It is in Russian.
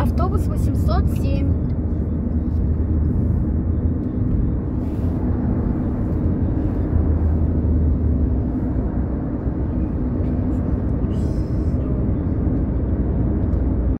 Автобус 807.